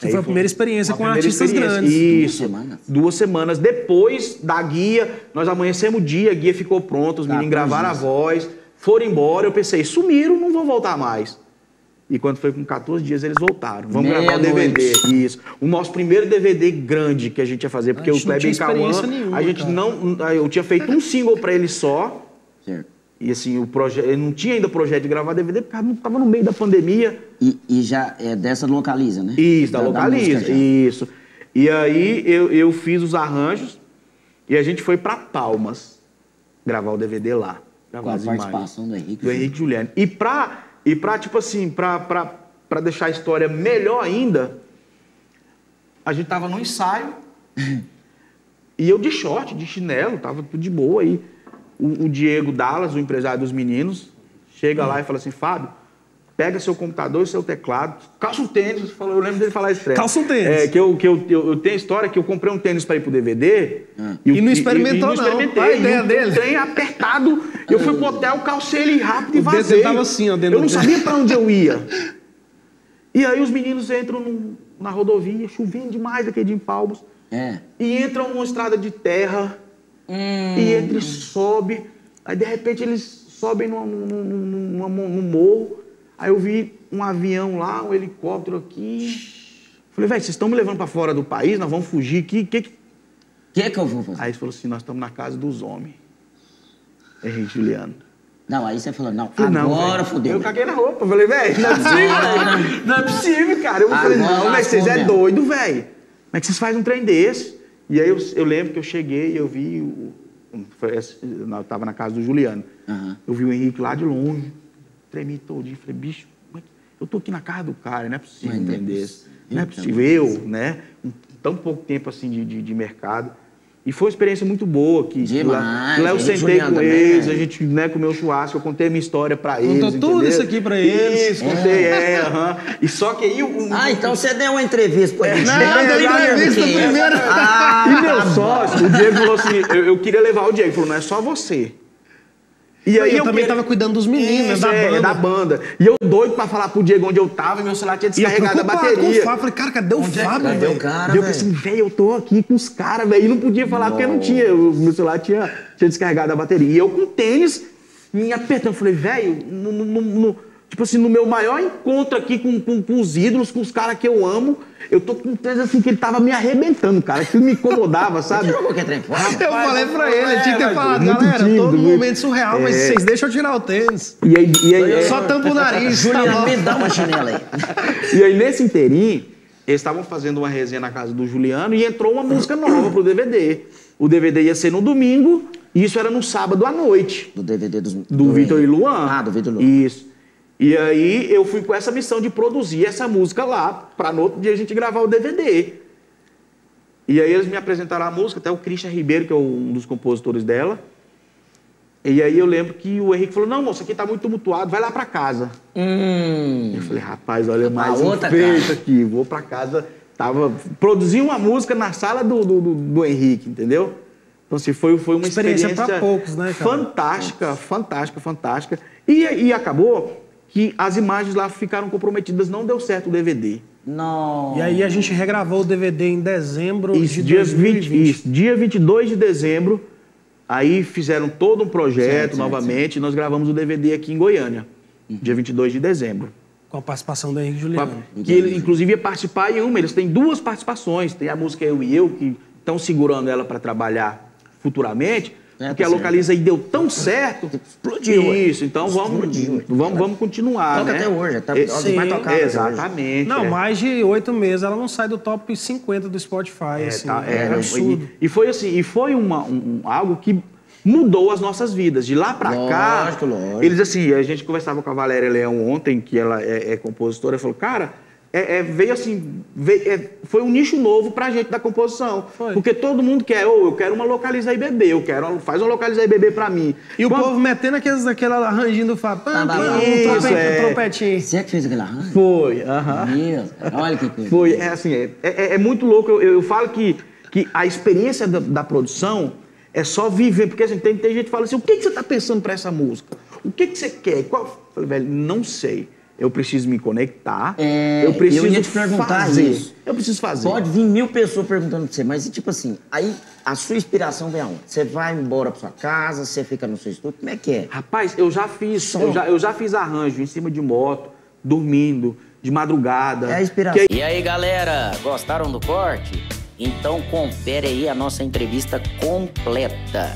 Que Aí foi a primeira experiência com primeira artistas experiência. grandes. Isso. Duas semanas. Duas semanas. Depois da guia, nós amanhecemos o dia, a guia ficou pronta, os Tá, meninos gravaram a dias. voz, foram embora. Eu pensei, sumiram, não vão voltar mais. E quando foi com 14 dias, eles voltaram. Vamos gravar o DVD. Isso. O nosso primeiro DVD grande que a gente ia fazer, porque o Kleber tinha Cauã, experiência nenhuma, a gente cara. não. Eu tinha feito um single pra ele só. Certo. E assim, o projeto. Ele não tinha ainda projeto de gravar DVD, porque não tava no meio da pandemia. E, e já é dessa localiza, né? Isso, da, localiza. música já. isso. E aí eu, eu fiz os arranjos e a gente foi pra Palmas gravar o DVD lá. Com a participação do Henrique. Do Henrique Juliano. E pra, e pra tipo assim, pra, pra, pra deixar a história melhor ainda, a gente tava no ensaio e eu de short, de chinelo, tava tudo de boa aí. O, o Diego Dallas, o empresário dos meninos, chega lá e fala assim, Fábio, pega seu computador e seu teclado, calça um tênis, eu lembro dele falar isso. Calça um tênis. É, que, eu, que eu, eu, eu tenho a história que eu comprei um tênis para ir pro DVD. Ah. o- E não experimentou, não. experimentei. A ideia E o dele. trem apertado. Eu fui pro hotel, calcei ele rápido e O vazei. dele tava assim, ó, dentro Eu não sabia para onde eu ia. E aí os meninos entram num- na rodovia, chovendo demais aquele de Palmos, É. e entram numa estrada de terra, e entra e sobe. Aí de repente eles sobem numa- num, num- num- numa- num morro. Aí eu vi um avião lá, um helicóptero aqui. Falei, velho, vocês estão me levando para fora do país, nós vamos fugir aqui. Que que... O que que eu vou fazer? Aí eles falaram assim, nós estamos na casa dos homens. Henrique Juliano. Não, aí você falou, não, Falei, agora fodeu. Eu caguei na roupa. Falei, velho, não é possível, velho. Não é possível, cara. Eu falei, Agora não, velho, vocês é doido, velho. Como é que vocês fazem um trem desse? E aí eu, eu lembro que eu cheguei e eu vi o. Eu tava na casa do Juliano. Aham. Eu vi o Henrique lá de longe, tremi todinho. Falei, bicho, como é que- eu tô aqui na casa do cara, não é possível um não é trem desse. possível, Não é possível. Eu, né? Em tão pouco tempo assim de, de, de mercado. E foi uma experiência muito boa. Que, lá, Demais. que lá eu sentei com também, eles, né? a gente né, comeu churrasco, eu contei a minha história pra eles. tudo entendeu? isso aqui pra eles. Isso, contei, é, aham. E só que aí o. Ah, então você deu uma entrevista pra ele. Não, deu entrevista primeiro. Ah, E meu sócio, o Diego falou assim: eu, eu queria levar o Diego. Ele falou, não é só você. E E eu também tava cuidando dos meninos, Isso, da é, banda. da banda. E eu doido pra falar pro Diego onde eu tava e meu celular tinha eu descarregado a preocupado com o bateria. Fábio. Falei, cara, cadê o é Fábio, Cadê o cara, e eu velho? pensei, velho, eu tô aqui com os caras, velho. E não podia falar porque não tinha. O meu celular tinha, tinha descarregado a bateria. E eu com tênis, me apertando. Falei, velho, no- tipo assim, no meu maior encontro aqui com, com, com os ídolos, com os caras que eu amo, eu tô com tênis assim que ele tava me arrebentando, cara. Aquilo me incomodava, sabe? Tirou qualquer trem fora? Eu falei pra ele, tinha que ter falado, galera, eu tô tímido, num muito- momento surreal, mas É. vocês deixam eu tirar o tênis. E aí, e aí, é- Só tampa o nariz, tá Juliano, bom. me dá uma chinela aí. E aí, nesse inteirinho, eles estavam fazendo uma resenha na casa do Juliano e entrou uma música nova pro DVD. O DVD ia ser no domingo e isso era no sábado à noite. Do DVD dos, Do, Vitor e Luan. Ah, do Vitor e Luan. Isso. E aí eu fui com essa missão de produzir essa música lá, pra no outro dia a gente gravar o DVD. E aí eles me apresentaram a música, até o Christian Ribeiro, que é um dos compositores dela. E aí eu lembro que o Henrique falou, não, moço, aqui tá muito tumultuado, vai lá pra casa. Hum. Eu falei, rapaz, olha mais Pra um feito aqui. Vou pra casa. Tava, produzi uma música na sala do, do, do- do Henrique, entendeu? Então, assim, foi, foi uma Experiência experiência, pra poucos, né, cara? fantástica, fantástica, fantástica. E, e acabou que as imagens lá ficaram comprometidas, não deu certo o DVD. Não. E aí a gente regravou o DVD em dezembro Isso, de dias 20, 2020. isso, dia 22 de dezembro, aí fizeram todo um projeto Certo, novamente, e nós gravamos o DVD aqui em Goiânia, dia 22 de dezembro. Com a participação do Henrique Com a- Juliano. Que ele, inclusive, ia participar em uma. Eles têm duas participações. Tem a música Eu e Eu, que estão segurando ela para trabalhar futuramente. É, porque tá a certo. localiza aí deu tão certo. Explodiu. Isso, então vamos, Explodiu, vamos, vamos continuar. Toca né? até hoje, tá- É, é sim, tocadas até Exatamente. Não, é. mais de oito meses ela não sai do top 50 do Spotify, É, assim. tá, é, é, absurdo. E, e foi assim, e foi uma, um- algo que mudou as nossas vidas. De lá pra cá, Lógico, lógico. eles assim, a gente conversava com a Valéria Leão ontem, que ela é, é compositora, e falou, cara, é- é, veio assim, veio- é, foi um nicho novo pra gente da composição. Foi. Porque todo mundo quer, ou eu quero uma localiza e bebê, eu quero, uma- faz uma localiza e bebê pra mim. E o Quando- povo metendo aqueles, aquele arranjinho do Fábio. Pam, Tá, pam, tá, um trompete- é. trompetinho. Você é que fez aquele arranjo? Foi, aham. Meu, olha que coisa. Foi, é assim, é, é- é muito louco. Eu, eu falo que, que a experiência da, da produção é só viver, porque assim, tem, tem gente que fala assim, o que, que você está pensando para essa música? O que, que você quer? Qual... Eu falei, velho, não sei. Eu preciso me conectar. É, eu preciso eu ia te perguntar fazer. isso. Eu preciso fazer. Pode vir mil pessoas perguntando pra você, mas tipo assim, aí a sua inspiração vem aonde? Você vai embora pra sua casa, você fica no seu estúdio, como é que é? Rapaz, eu já fiz, eu já, eu já fiz arranjo em cima de moto, dormindo, de madrugada. É a inspiração. Que E aí, galera, gostaram do corte? Então confere aí a nossa entrevista completa.